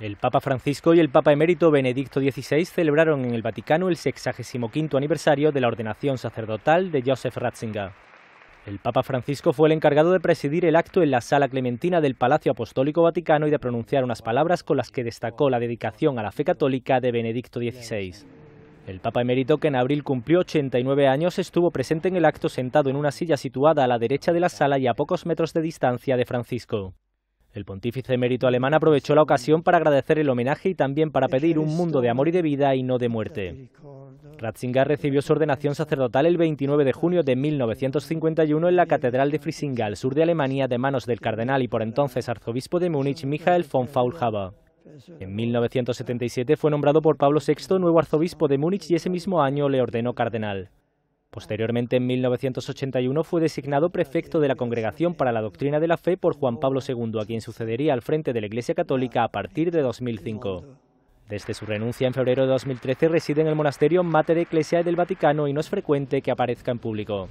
El Papa Francisco y el Papa emérito Benedicto XVI celebraron en el Vaticano el 65 aniversario de la ordenación sacerdotal de Joseph Ratzinger. El Papa Francisco fue el encargado de presidir el acto en la Sala Clementina del Palacio Apostólico Vaticano y de pronunciar unas palabras con las que destacó la dedicación a la fe católica de Benedicto XVI. El Papa emérito, que en abril cumplió 89 años, estuvo presente en el acto sentado en una silla situada a la derecha de la sala y a pocos metros de distancia de Francisco. El pontífice emérito alemán aprovechó la ocasión para agradecer el homenaje y también para pedir un mundo de amor y de vida y no de muerte. Ratzinger recibió su ordenación sacerdotal el 29 de junio de 1951 en la Catedral de Frisinga, sur de Alemania, de manos del cardenal y por entonces arzobispo de Múnich, Michael von Faulhaber. En 1977 fue nombrado por Pablo VI nuevo arzobispo de Múnich y ese mismo año le ordenó cardenal. Posteriormente, en 1981, fue designado prefecto de la Congregación para la Doctrina de la Fe por Juan Pablo II, a quien sucedería al frente de la Iglesia Católica a partir de 2005. Desde su renuncia en febrero de 2013 reside en el monasterio Mater Ecclesiae del Vaticano y no es frecuente que aparezca en público.